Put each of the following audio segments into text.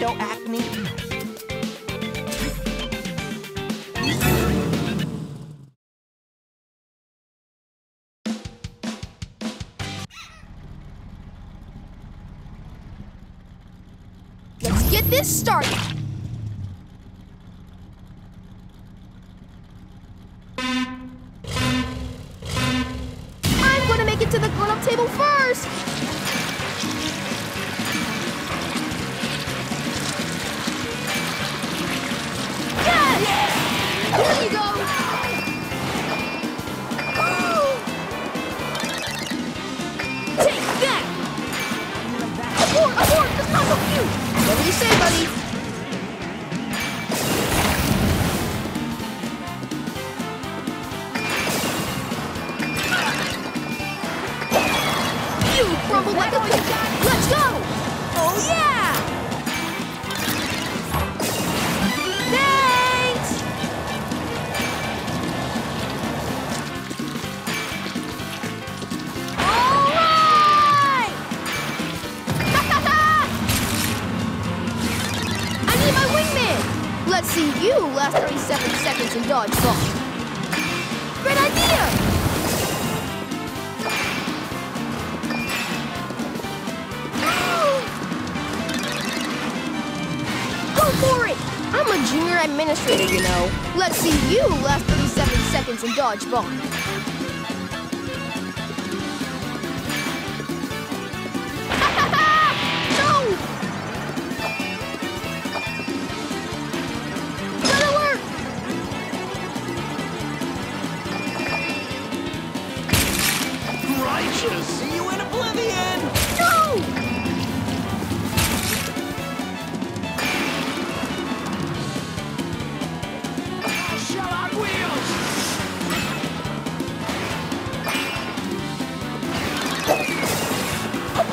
no acne. Let's get this started. Crumble like a cookie. Let's go! Oh yeah! Thanks! All right! I need my wingman! Let's see you last 37 seconds and dodge for it! I'm a junior administrator, you know. Let's see you last 37 seconds in dodge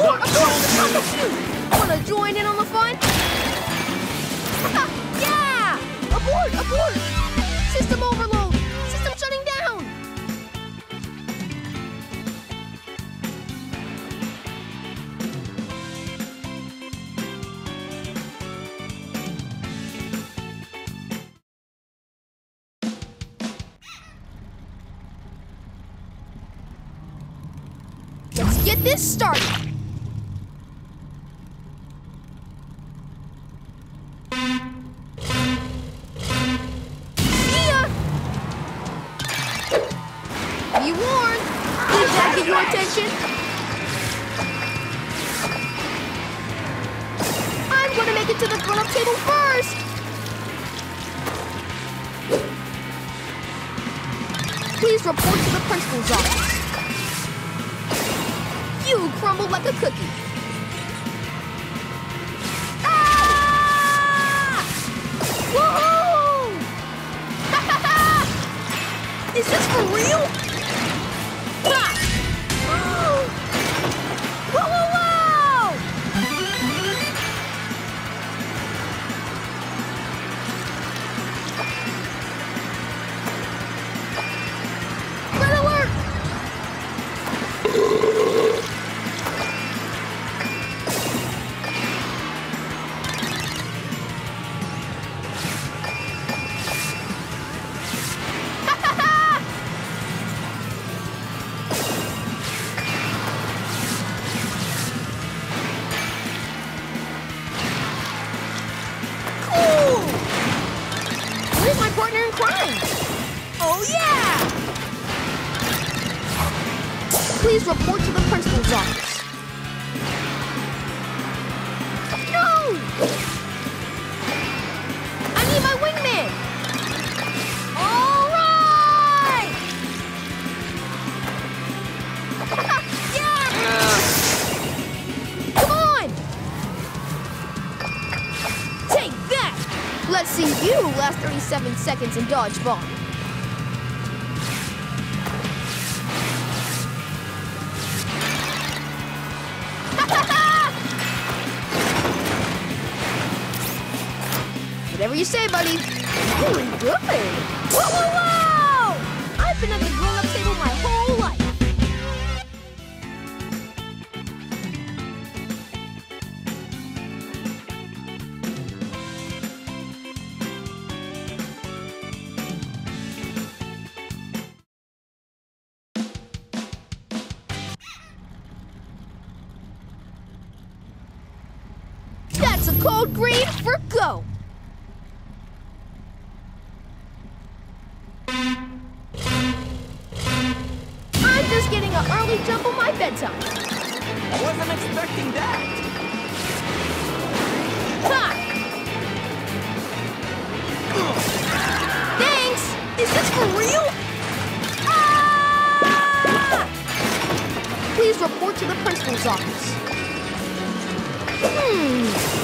Wanna join in on the fun? yeah! Abort! Abort! System overload! System shutting down! Let's get this started. That get your attention? I'm gonna make it to the grown-up table first! Please report to the principal's office. You crumble like a cookie. Ah! Is this for real? Please report to the principal's office. No! I need my wingman! All right! yeah! Come on! Take that! Let's see you last 37 seconds and dodge Whatever you say, buddy. Doing good. Whoa, whoa, whoa! I've been at the grown-up table my whole life. That's a cold green for go! Wasn't expecting that. Ha! Thanks! Is this for real? Ah! Please report to the principal's office. Hmm.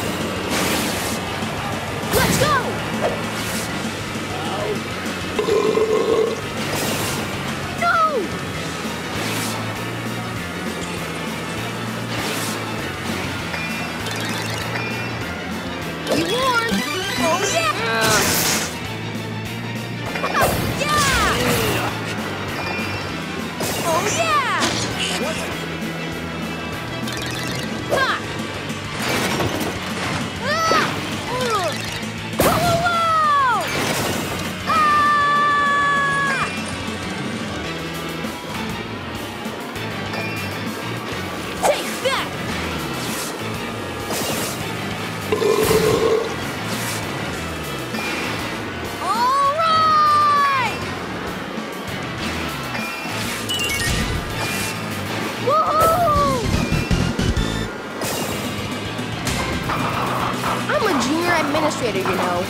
A administrator, you know.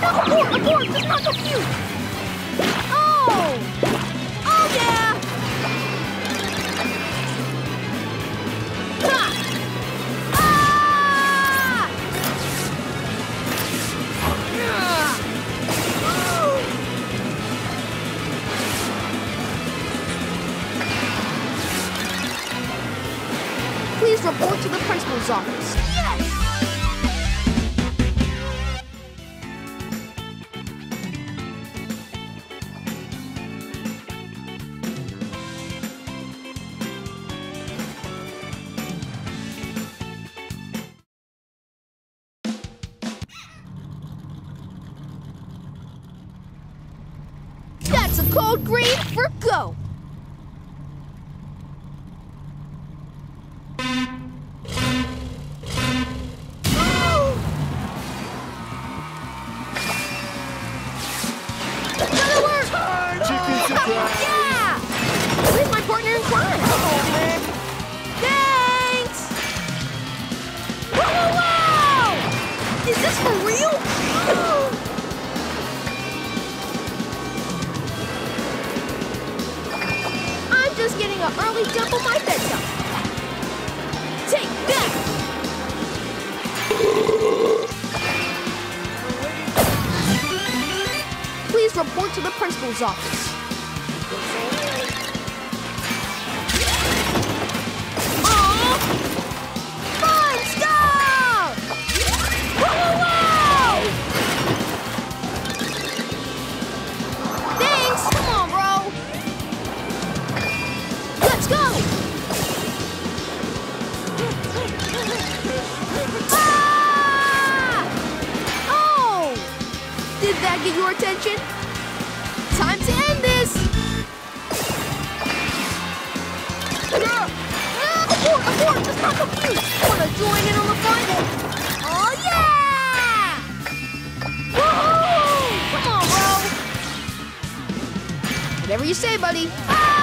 No, abort, abort! Not so cute! Oh, Cold green for go. Report to the principal's office. Thanks! Come on, bro! Let's go! Ah! Oh! Did that get your attention? Abort! That's not! Wanna join in on the fun? Oh yeah! Woohoo! Come on, bro! Whatever you say, buddy. Ah!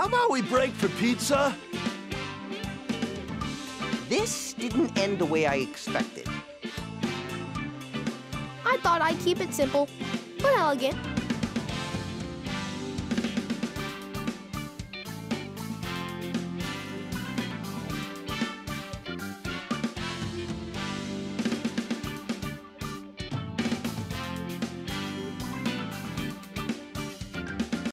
How about we break for pizza? This didn't end the way I expected. I thought I'd keep it simple, but elegant.